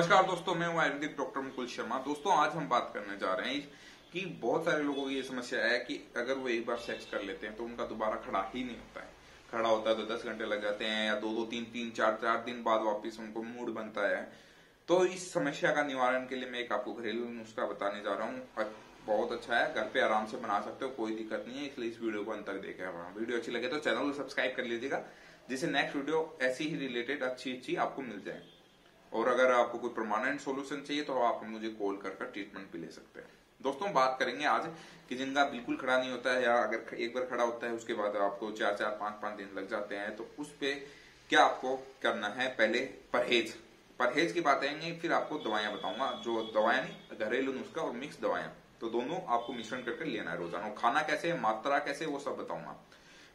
नमस्कार दोस्तों, मैं हूँ आयुर्वेदिक डॉक्टर मुकुल शर्मा। दोस्तों, आज हम बात करने जा रहे हैं कि बहुत सारे लोगों की ये समस्या है कि अगर वो एक बार सेक्स कर लेते हैं तो उनका दोबारा खड़ा ही नहीं होता है। खड़ा होता है तो दस घंटे लग जाते हैं या दो दो, तीन तीन, चार चार दिन बाद वापिस उनको मूड बनता है। तो इस समस्या का निवारण के लिए मैं एक आपको घरेलू नुस्खा बताने जा रहा हूँ। बहुत अच्छा है, घर पे आराम से बना सकते हो, कोई दिक्कत नहीं है, इसलिए इस वीडियो को अंत तक देखे वीडियो अच्छी लगे तो चैनल को सब्सक्राइब कर लीजिएगा, जिससे नेक्स्ट वीडियो ऐसी ही रिलेटेड अच्छी अच्छी आपको मिल जाए। और अगर आपको कोई परमानेंट सोल्यूशन चाहिए तो आप मुझे कॉल कर ट्रीटमेंट भी ले सकते हैं। दोस्तों बात करेंगे आज कि जिनका बिल्कुल खड़ा नहीं होता है या अगर एक बार खड़ा होता है, उसके बाद आपको चार चार, पाँच पाँच दिन लग जाते हैं तो उस पे क्या आपको करना है पहले परहेज? परहेज की बात आएँगे, फिर आपको दवाइयाँ बताऊँगा। जो दवाएँ नहीं, घरेलू नुस्खा और मिक्स दवाएँ तो दोनों आपको मिश्रण करके लेना है रोज़ाना। खाना कैसे मात्रा कैसे वो सब बताऊँगा।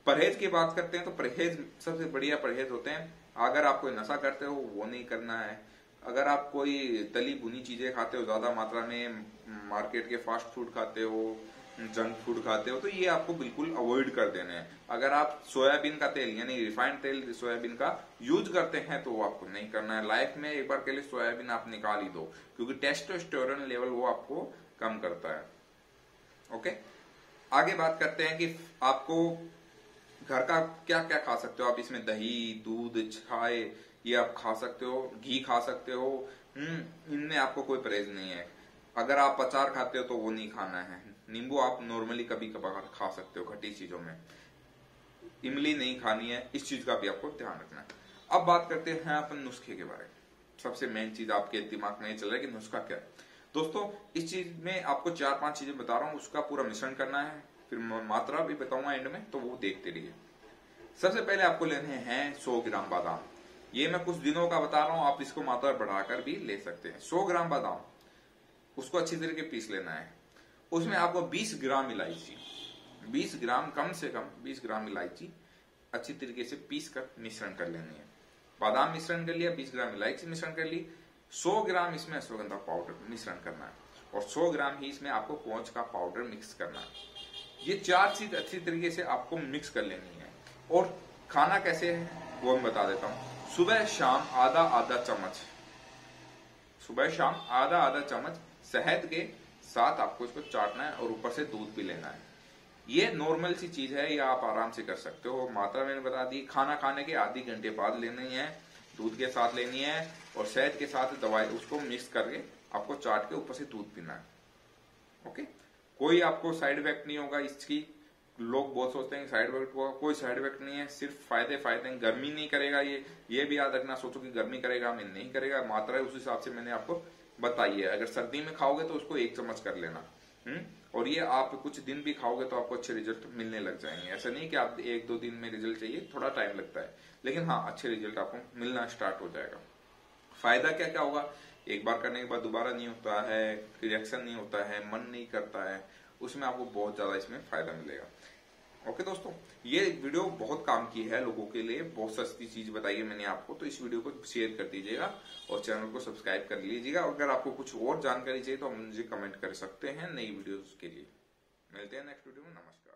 परहेज की बात करते हैं तो परहेज सबसे बढ़िया परहेज होते हैं। अगर आप कोई नशा करते हो, वो नहीं करना है। अगर आप कोई तली भुनी चीज़ें खाते हो, ज़्यादा मात्रा में मार्केट के फास्ट फ़ूड खाते हो, जंक फ़ूड खाते हो तो ये आपको बिल्कुल अवॉइड कर देने हैं। अगर आप सोयाबीन का तेल, यानी रिफाइंड तेल, सोयाबीन का यूज़ करते हैं तो वो आपको नहीं करना है। लाइफ में एक बार के लिए सोयाबीन आप निकाल ही दो, क्योंकि टेस्टोस्टेरोन लेवल वो आपको कम करता है। ओके? आगे बात करते हैं कि आपको घर का क्या क्या खा सकते हो? आप इसमें दही, दूध छाए ये आप खा सकते हो, घी खा सकते हो। हम्म इनमें आपको कोई परहेज नहीं है। अगर आप अचार खाते हो तो वो नहीं खाना है। नींबू आप नॉर्मली कभी कभार खा सकते हो खट्टी चीज़ों में। इमली नहीं खानी है, इस चीज़ का भी आपको ध्यान रखना है। अब बात करते हैं अपन नुस्खे के बारे में। सबसे मेन चीज़ आपके दिमाग में चल रहा है कि नुस्खा क्या है। दोस्तों, इस चीज़ में आपको चार पाँच चीज़ें बता रहा हूँ, उसका पूरा मिश्रण करना है। फिर मात्रा भी बताऊँगा एंड में तो वो देखते रहिए। सबसे पहले आपको लेने हैं 100 ग्राम बादाम। ये मैं कुछ दिनों का बता रहा हूँ, आप इसको मात्रा बढ़ाकर भी ले सकते हैं। 100 ग्राम बादाम, उसको अच्छी तरीके पीस लेना है। उसमें आपको 20 ग्राम इलायची 20 ग्राम, कम से कम 20 ग्राम इलायची अच्छी तरीके से पीस कर मिश्रण कर लेनी है। बादाम मिश्रण कर लिया 20 ग्राम इलायची मिश्रण कर ली। 100 ग्राम इसमें अश्वगंधा पाउडर मिश्रण करना है और 100 ग्राम ही इसमें आपको पौच का पाउडर मिक्स करना है। ये चार चीज़ अच्छी तरीके से आपको मिक्स कर लेनी है। और खाना कैसे है, वो मैं बता देता हूँ। सुबह, शाम, आधा आधा चम्मच। सुबह, शाम, आधा आधा चम्मच शहद के साथ आपको इसको चाटना है और ऊपर से दूध भी लेना है। ये नॉर्मल सी चीज़ है, ये आप आराम से कर सकते हो। मात्रा मैंने बता दी, खाना खाने के आधे घंटे बाद लेनी है, दूध के साथ लेनी है और शहद के साथ दवाई, उसको मिक्स करके आपको चाट के ऊपर से दूध पीना है। ओके कोई आपको साइड इफ़ेक्ट नहीं होगा इसकी। लोग बहुत सोचते हैं साइड इफ़ेक्ट होगा कोई साइड इफ़ेक्ट नहीं है, सिर्फ़ फ़ायदे फ़ायदे हैं। गर्मी नहीं करेगा ये। ये भी याद रखना, सोचो कि गर्मी करेगा मैं नहीं करेगा। मात्रा उस हिसाब से मैंने आपको बताई है। अगर सर्दी में खाओगे तो उसको एक चम्मच कर लेना हम्म? और ये आप कुछ दिन भी खाओगे तो आपको अच्छे रिज़ल्ट मिलने लग जाएँगे। ऐसा नहीं कि आप एक दो दिन में रिज़ल्ट चाहिए, थोड़ा टाइम लगता है। लेकिन हाँ अच्छे रिज़ल्ट आपको मिलना स्टार्ट हो जाएगा। फ़ायदा क्या क्या होगा? एक बार करने के बाद दोबारा नहीं होता है रिएक्शन नहीं होता है, मन नहीं करता है, उसमें आपको बहुत ज़्यादा इसमें फ़ायदा मिलेगा। ओके दोस्तों, ये वीडियो बहुत काम की है लोगों के लिए, बहुत सस्ती चीज़ बताई है मैंने आपको तो इस वीडियो को शेयर कर दीजिएगा और चैनल को सब्सक्राइब कर लीजिएगा। अगर आपको कुछ और जानकारी चाहिए तो मुझे कमेंट कर सकते हैं नई वीडियोस के लिए। मिलते हैं नेक्स्ट वीडियो में, नमस्कार।